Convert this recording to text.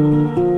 you.